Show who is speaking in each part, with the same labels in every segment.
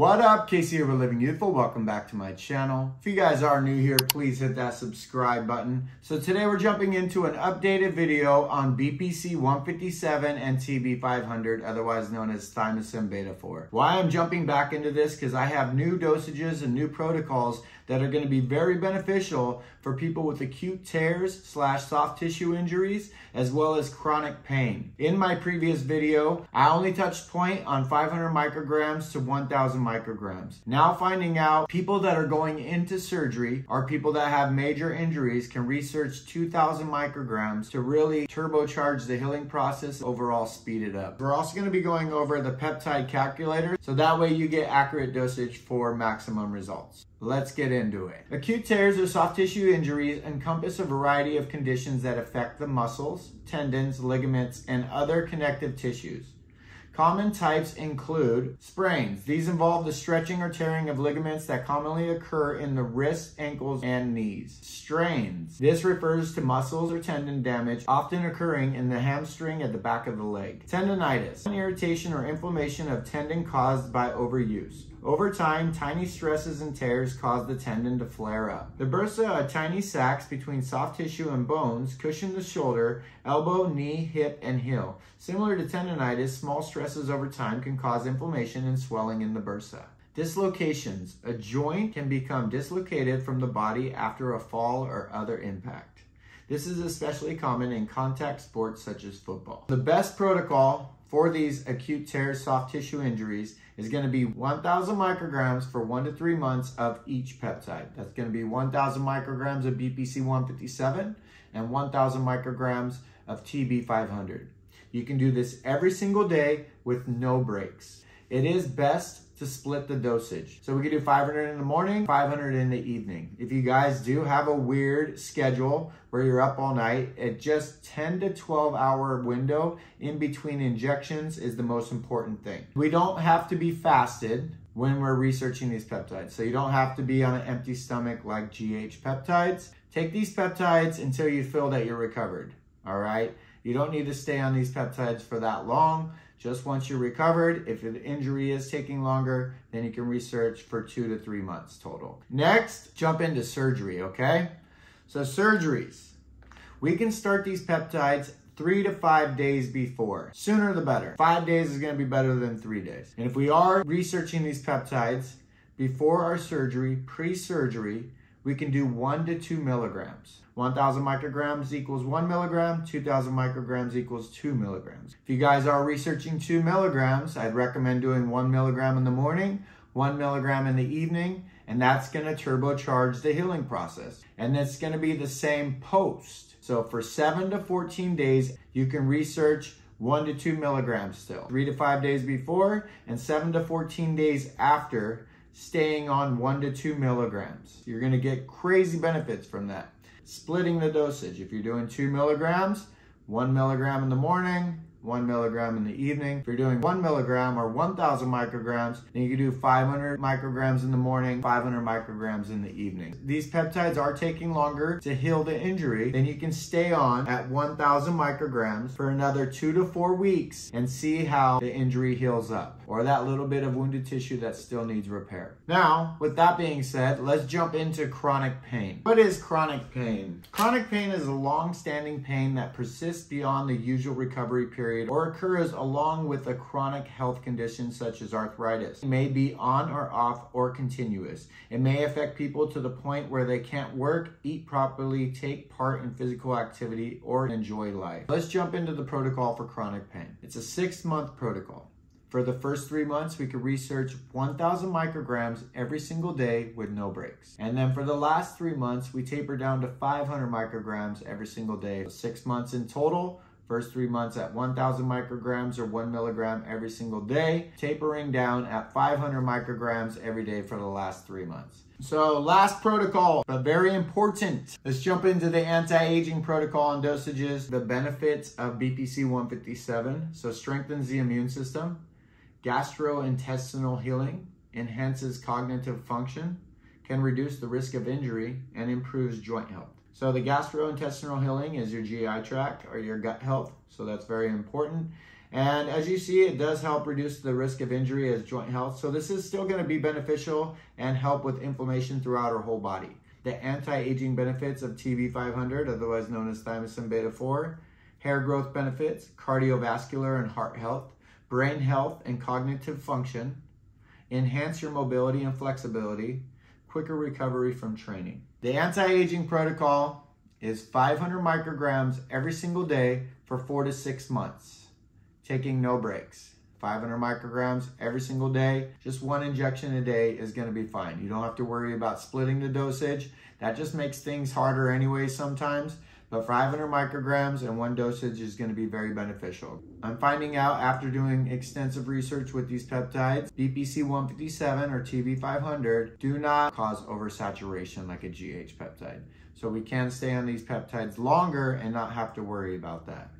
Speaker 1: What up, Casey here with Living Youthful. Welcome back to my channel. If you guys are new here, please hit that subscribe button. So today we're jumping into an updated video on BPC 157 and TB 500, otherwise known as Thymosin Beta 4. Why I'm jumping back into this, because I have new dosages and new protocols that are going to be very beneficial for people with acute tears slash soft tissue injuries as well as chronic pain. In my previous video, I only touched point on 500 micrograms to 1000 micrograms. Now finding out people that are going into surgery or people that have major injuries can research 2000 micrograms to really turbocharge the healing process, overall speed it up. We're also going to be going over the peptide calculator so that way you get accurate dosage for maximum results. Let's get into it. Acute tears or soft tissue injuries encompass a variety of conditions that affect the muscles, tendons, ligaments, and other connective tissues. Common types include sprains. These involve the stretching or tearing of ligaments that commonly occur in the wrists, ankles, and knees. Strains. This refers to muscles or tendon damage often occurring in the hamstring at the back of the leg. Tendonitis. An irritation or inflammation of tendon caused by overuse. Over time, tiny stresses and tears cause the tendon to flare up. The bursa are tiny sacs between soft tissue and bones, cushion the shoulder, elbow, knee, hip, and heel. Similar to tendonitis, small stresses over time can cause inflammation and swelling in the bursa. Dislocations. A joint can become dislocated from the body after a fall or other impact. This is especially common in contact sports such as football. The best protocol for these acute tears, soft tissue injuries is going to be 1,000 micrograms for one to three months of each peptide. That's going to be 1,000 micrograms of BPC 157 and 1,000 micrograms of TB 500. You can do this every single day with no breaks. It is best to split the dosage. So we could do 500 in the morning, 500 in the evening. If you guys do have a weird schedule where you're up all night, at just 10 to 12 hour window in between injections is the most important thing. We don't have to be fasted when we're researching these peptides. So you don't have to be on an empty stomach like GH peptides. Take these peptides until you feel that you're recovered, all right? You don't need to stay on these peptides for that long. Just once you're recovered, if the injury is taking longer, then you can research for two to three months total. Next, jump into surgery, okay? So surgeries. We can start these peptides three to five days before. Sooner the better. Five days is gonna be better than three days. And if we are researching these peptides before our surgery, pre-surgery, we can do one to two milligrams. 1,000 micrograms equals one milligram, 2,000 micrograms equals two milligrams. If you guys are researching two milligrams, I'd recommend doing one milligram in the morning, one milligram in the evening, and that's gonna turbocharge the healing process. And it's gonna be the same post. So for seven to 14 days, you can research one to two milligrams still. Three to five days before and seven to 14 days after staying on one to two milligrams. You're gonna get crazy benefits from that splitting the dosage. If you're doing two milligrams, one milligram in the morning, one milligram in the evening. If you're doing one milligram or 1,000 micrograms, then you can do 500 micrograms in the morning, 500 micrograms in the evening. These peptides are taking longer to heal the injury, then you can stay on at 1,000 micrograms for another two to four weeks and see how the injury heals up or that little bit of wounded tissue that still needs repair. Now, with that being said, let's jump into chronic pain. What is chronic pain? Chronic pain is a long-standing pain that persists beyond the usual recovery period period or occurs along with a chronic health condition such as arthritis. It may be on or off or continuous. It may affect people to the point where they can't work, eat properly, take part in physical activity, or enjoy life. Let's jump into the protocol for chronic pain. It's a six month protocol. For the first three months, we could research 1,000 micrograms every single day with no breaks. And then for the last three months, we taper down to 500 micrograms every single day. So six months in total, First three months at 1,000 micrograms or one milligram every single day, tapering down at 500 micrograms every day for the last three months. So last protocol, but very important. Let's jump into the anti-aging protocol and dosages. The benefits of BPC 157. So strengthens the immune system, gastrointestinal healing, enhances cognitive function, can reduce the risk of injury, and improves joint health. So the gastrointestinal healing is your GI tract or your gut health. So that's very important. And as you see, it does help reduce the risk of injury as joint health. So this is still gonna be beneficial and help with inflammation throughout our whole body. The anti-aging benefits of TB500, otherwise known as thymosin beta-4, hair growth benefits, cardiovascular and heart health, brain health and cognitive function, enhance your mobility and flexibility, quicker recovery from training. The anti-aging protocol is 500 micrograms every single day for four to six months, taking no breaks. 500 micrograms every single day. Just one injection a day is going to be fine. You don't have to worry about splitting the dosage. That just makes things harder anyway sometimes. But 500 micrograms and one dosage is going to be very beneficial. I'm finding out after doing extensive research with these peptides, BPC 157 or TB500 do not cause oversaturation like a GH peptide. So we can stay on these peptides longer and not have to worry about that.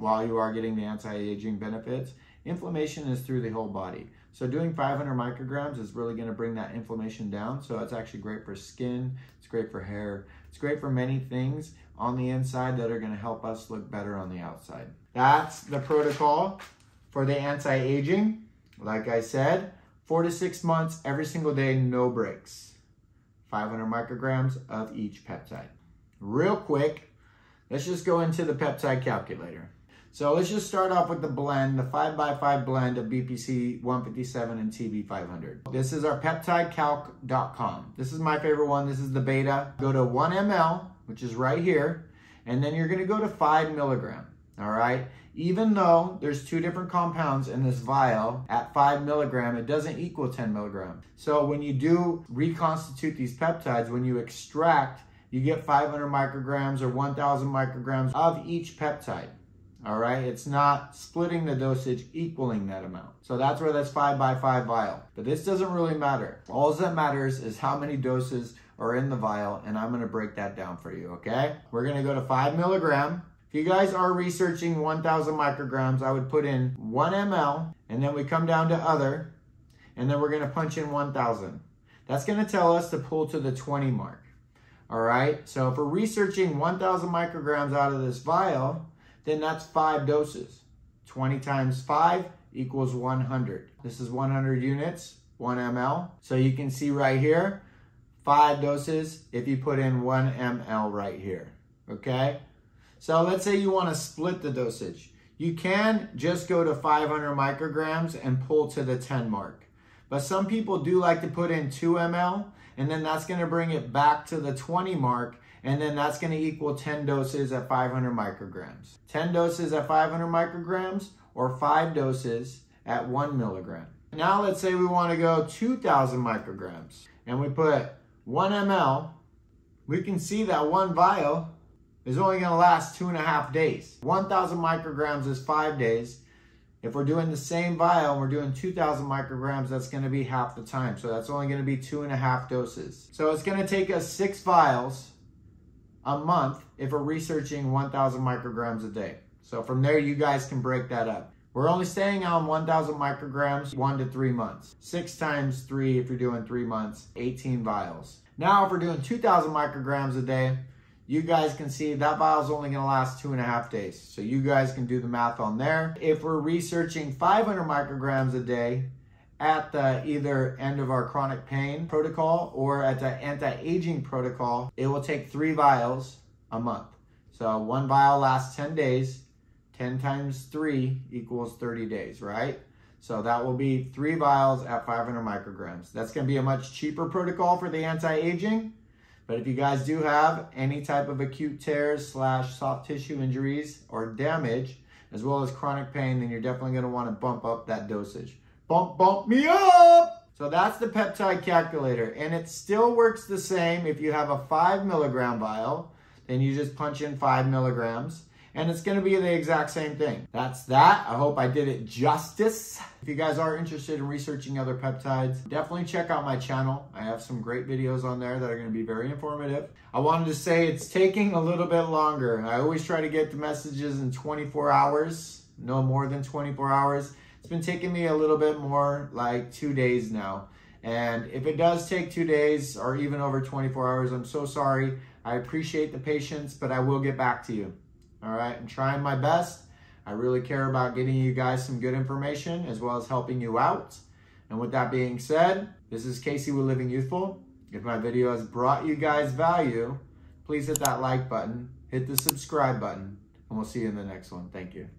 Speaker 1: While you are getting the anti-aging benefits. Inflammation is through the whole body. So doing 500 micrograms is really gonna bring that inflammation down. So it's actually great for skin, it's great for hair, it's great for many things on the inside that are gonna help us look better on the outside. That's the protocol for the anti-aging. Like I said, four to six months, every single day, no breaks. 500 micrograms of each peptide. Real quick, let's just go into the peptide calculator. So let's just start off with the blend, the 5x5 blend of BPC 157 and TB500. This is our peptidecalc.com. This is my favorite one. This is the beta. Go to 1 ml, which is right here, and then you're gonna go to 5 milligram, all right? Even though there's two different compounds in this vial at 5 milligram, it doesn't equal 10 milligram. So when you do reconstitute these peptides, when you extract, you get 500 micrograms or 1,000 micrograms of each peptide all right? It's not splitting the dosage equaling that amount. So that's where that's five by five vial. But this doesn't really matter. All that matters is how many doses are in the vial, and I'm gonna break that down for you, okay? We're gonna go to five milligram. If you guys are researching 1,000 micrograms, I would put in one ml, and then we come down to other, and then we're gonna punch in 1,000. That's gonna tell us to pull to the 20 mark. All right, so if we're researching 1,000 micrograms out of this vial, then that's five doses. 20 times five equals 100. This is 100 units, one ml. So you can see right here, five doses if you put in one ml right here, okay? So let's say you wanna split the dosage. You can just go to 500 micrograms and pull to the 10 mark. But some people do like to put in 2 ml, and then that's going to bring it back to the 20 mark, and then that's going to equal 10 doses at 500 micrograms. 10 doses at 500 micrograms, or 5 doses at 1 milligram. Now let's say we want to go 2,000 micrograms, and we put 1 ml, we can see that one vial is only going to last two and a half days. 1,000 micrograms is five days. If we're doing the same vial and we're doing 2,000 micrograms, that's going to be half the time. So that's only going to be two and a half doses. So it's going to take us six vials a month if we're researching 1,000 micrograms a day. So from there, you guys can break that up. We're only staying on 1,000 micrograms one to three months. Six times three if you're doing three months, 18 vials. Now, if we're doing 2,000 micrograms a day, you guys can see that vial is only going to last two and a half days. So you guys can do the math on there. If we're researching 500 micrograms a day at the either end of our chronic pain protocol or at the anti-aging protocol, it will take three vials a month. So one vial lasts 10 days. 10 times 3 equals 30 days, right? So that will be three vials at 500 micrograms. That's going to be a much cheaper protocol for the anti-aging. But if you guys do have any type of acute tears slash soft tissue injuries or damage, as well as chronic pain, then you're definitely gonna wanna bump up that dosage. Bump, bump me up! So that's the peptide calculator. And it still works the same if you have a five milligram vial, then you just punch in five milligrams and it's gonna be the exact same thing. That's that. I hope I did it justice. If you guys are interested in researching other peptides, definitely check out my channel. I have some great videos on there that are gonna be very informative. I wanted to say it's taking a little bit longer. I always try to get the messages in 24 hours, no more than 24 hours. Been taking me a little bit more, like two days now. And if it does take two days or even over 24 hours, I'm so sorry. I appreciate the patience, but I will get back to you. All right, I'm trying my best. I really care about getting you guys some good information as well as helping you out. And with that being said, this is Casey with Living Youthful. If my video has brought you guys value, please hit that like button, hit the subscribe button, and we'll see you in the next one. Thank you.